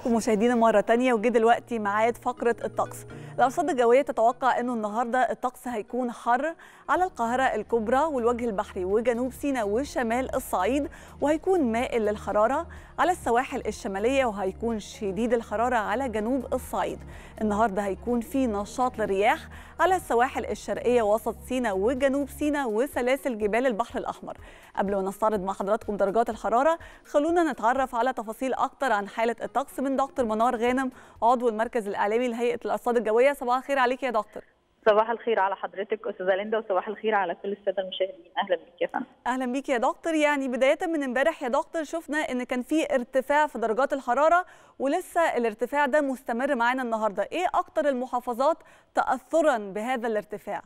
بحضراتكم مشاهدينا مرة تانية وجه دلوقتي ميعاد فقرة الطقس. الأرصاد الجوية تتوقع أنه النهاردة الطقس هيكون حر على القاهرة الكبرى والوجه البحري وجنوب سيناء وشمال الصعيد وهيكون مائل للحرارة على السواحل الشمالية وهيكون شديد الحرارة على جنوب الصعيد. النهاردة هيكون في نشاط للرياح على السواحل الشرقية وسط سيناء وجنوب سيناء وسلاسل جبال البحر الأحمر. قبل ما نستعرض مع حضراتكم درجات الحرارة خلونا نتعرف على تفاصيل أكتر عن حالة الطقس من دكتور منار غانم عضو المركز الإعلامي لهيئة الأرصاد الجوية. صباح الخير عليك يا دكتور. صباح الخير على حضرتك أستاذة ليندا وصباح الخير على كل السادة المشاهدين. أهلا بك يا فندم. أهلا بيك يا دكتور. يعني بداية من امبارح يا دكتور شفنا إن كان في ارتفاع في درجات الحرارة ولسه الارتفاع ده مستمر معانا النهارده. إيه أكتر المحافظات تاثرا بهذا الارتفاع؟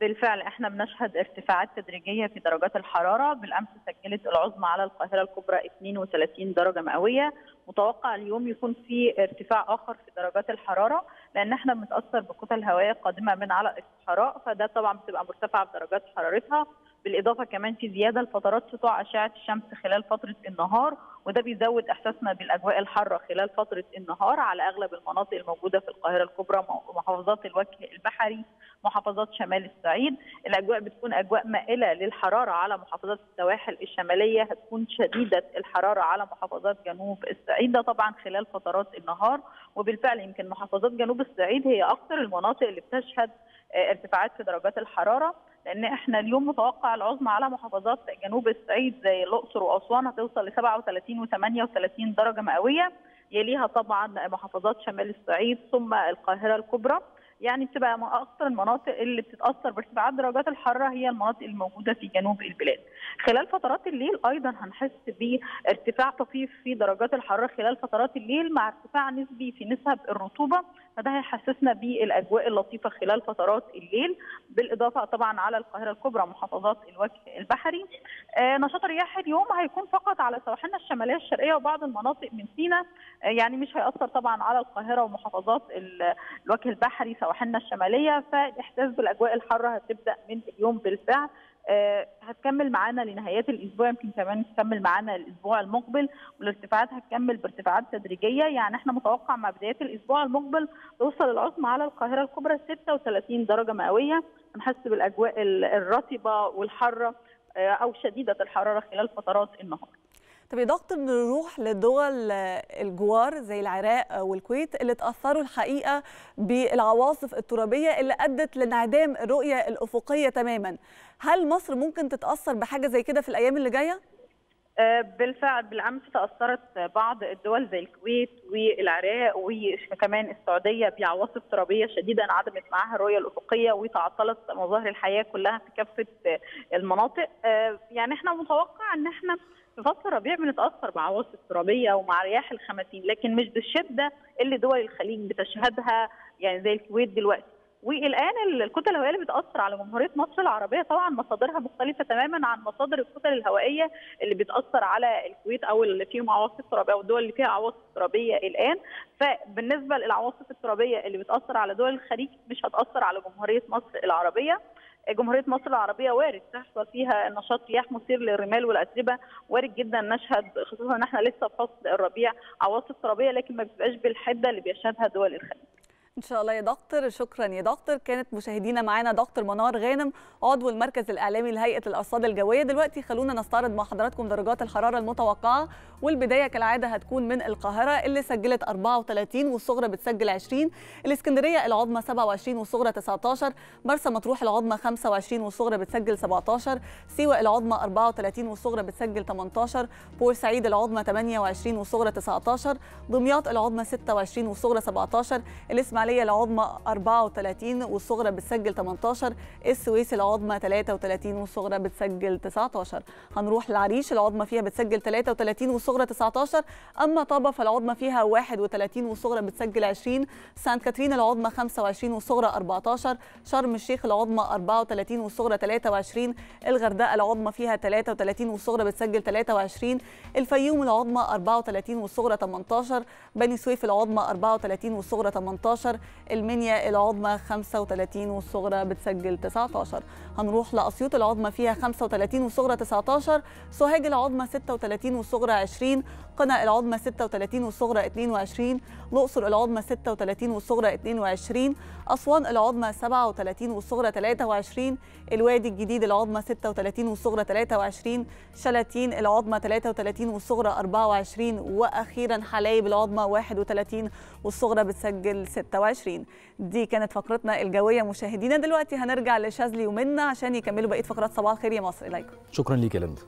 بالفعل إحنا بنشهد ارتفاعات تدريجية في درجات الحرارة. بالأمس سجلت العظمى على القاهرة الكبرى 32 درجة مئوية. متوقع اليوم يكون في ارتفاع آخر في درجات الحرارة لأن إحنا بنتأثر بكتل هوائيه قادمة من على الصحراء فده طبعا بتبقى مرتفعة بدرجات حرارتها. بالإضافة كمان في زيادة لفترات سطوع أشعة الشمس خلال فترة النهار وده بيزود إحساسنا بالأجواء الحارة خلال فترة النهار على أغلب المناطق الموجودة في القاهرة الكبرى محافظات الوجه البحري محافظات شمال الصعيد. الأجواء بتكون أجواء مائلة للحرارة على محافظات السواحل الشمالية هتكون شديدة الحرارة على محافظات جنوب الصعيد ده طبعا خلال فترات النهار. وبالفعل يمكن محافظات جنوب الصعيد هي أكثر المناطق اللي بتشهد ارتفاعات في درجات الحرارة. لأن إحنا اليوم متوقع العظمى على محافظات جنوب الصعيد زي الأقصر وأسوان هتوصل ل 37 و38 درجة مئوية يليها طبعا محافظات شمال الصعيد ثم القاهرة الكبرى. يعني بتبقى أكثر المناطق اللي بتتأثر بارتفاعات درجات الحرارة هي المناطق الموجودة في جنوب البلاد. خلال فترات الليل أيضا هنحس بارتفاع طفيف في درجات الحرارة خلال فترات الليل مع ارتفاع نسبي في نسب الرطوبة فده هيحسسنا بالأجواء اللطيفة خلال فترات الليل بالإضافة طبعا على القاهرة الكبرى محافظات الوجه البحري. آه نشاط الرياح اليوم هيكون فقط على سواحلنا الشمالية الشرقية وبعض المناطق من سيناء آه يعني مش هيأثر طبعا على القاهرة ومحافظات الوجه البحري سواحلنا الشمالية فالاحساس بالأجواء الحارة هتبدأ من اليوم بالفعل. آه هتكمل معانا لنهايات الأسبوع يمكن كمان تكمل معانا الأسبوع المقبل والارتفاعات هتكمل بارتفاعات تدريجية. يعني إحنا متوقع مع بدايات الأسبوع المقبل توصل العظمى على القاهرة الكبرى 36 درجة مئوية. هنحس بالأجواء الرطبة والحارة آه أو شديدة الحرارة خلال فترات النهار. طب يا دكتور نروح لدول الجوار زي العراق والكويت اللي تأثروا الحقيقة بالعواصف الترابية اللي أدت لانعدام الرؤية الأفقية تماما. هل مصر ممكن تتأثر بحاجة زي كده في الأيام اللي جاية؟ بالفعل بالأمس تأثرت بعض الدول زي الكويت والعراق وكمان السعودية بعواصف ترابية شديده انعدمت معها الرؤية الأفقية وتعطلت مظاهر الحياة كلها في كافة المناطق. يعني إحنا متوقع إن إحنا في فصل الربيع بنتاثر بعواصف ترابية ومع رياح الخمسين لكن مش بالشدة اللي دول الخليج بتشهدها يعني زي الكويت دلوقتي. والآن الكتل الهوائية اللي بتأثر على جمهورية مصر العربية طبعا مصادرها مختلفة تماما عن مصادر الكتل الهوائية اللي بتأثر على الكويت أو اللي فيهم عواصف ترابيه أو الدول اللي فيها عواصف ترابية الآن. فبالنسبة للعواصف الترابية اللي بتأثر على دول الخليج مش هتأثر على جمهورية مصر العربية. جمهورية مصر العربية وارد تحصل فيها نشاط رياح مثير للرمال والاتربه وارد جدا نشهد خصوصا إن إحنا لسه في فصل الربيع عواصف ترابية لكن ما بتبقاش بالحدة اللي بيشهدها دول الخليج. إن شاء الله. يا دكتور شكرا. يا دكتور كانت مشاهدينا معانا دكتور منار غانم عضو المركز الإعلامي لهيئة الارصاد الجوية. دلوقتي خلونا نستعرض مع حضراتكم درجات الحرارة المتوقعة. والبداية كالعادة هتكون من القاهرة اللي سجلت 34 والصغرى بتسجل 20 الإسكندرية العظمى 27 والصغرى 19 مرسى مطروح العظمى 25 والصغرى بتسجل 17 سيوة العظمى 34 والصغرى بتسجل 18 بورسعيد العظمى 28 والصغرى 19 دمياط العظمى 26 والصغرى 17 الإسماعيلية الإسماعيلية العظمى 34 والصغرى بتسجل 18 السويس العظمى 33 والصغرى بتسجل 19 هنروح للعريش العظمى فيها بتسجل 33 والصغرى 19 أما طابة فالعظمى فيها 31 والصغرى بتسجل 20 سانت كاترين العظمى 25 والصغرى 14 شرم الشيخ العظمى 34 والصغرى 23 الغردقة العظمى فيها 33 والصغرى بتسجل 23 الفيوم العظمى 34 والصغرى 18 بني سويف العظمى 34 والصغرى 18 المنيا العظمى 35 والصغرى بتسجل 19 هنروح لأسيوط العظمى فيها 35 والصغرى 19 سوهاج العظمى 36 والصغرى 20 قنا العظمى 36 والصغرى 22 الأقصر العظمى 36 والصغرى 22 أسوان العظمى 37 والصغرى 23 الوادي الجديد العظمى 36 والصغرى 23 شلاتين العظمى 33 والصغرى 24 وأخيرا حلايب العظمى 31 والصغرى بتسجل 26 دي كانت فقرتنا الجوية. مشاهدينا دلوقتي هنرجع لشاذلي ومنا عشان يكملوا بقية فقرات صباح الخير يا مصر. إليكم. شكرا ليك يا لمدة